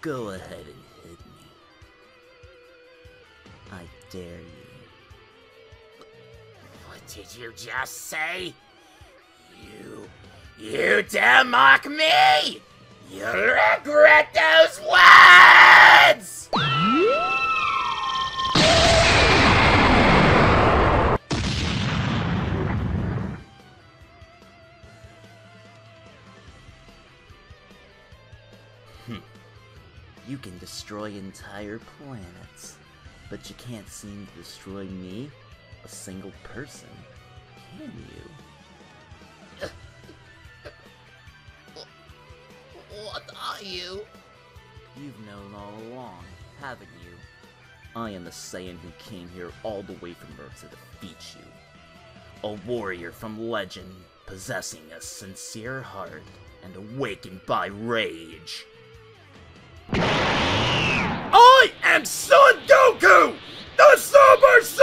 Go ahead and hit me. I dare you. What did you just say? You. You dare mock me? You'll regret those words! Hmm. You can destroy entire planets, but you can't seem to destroy me, a single person, can you? What are you? You've known all along, haven't you? I am the Saiyan who came here all the way from Earth to defeat you. A warrior from legend, possessing a sincere heart and awakened by rage. Am Son Goku, the Super!